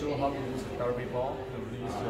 show how to use the Derby ball to release your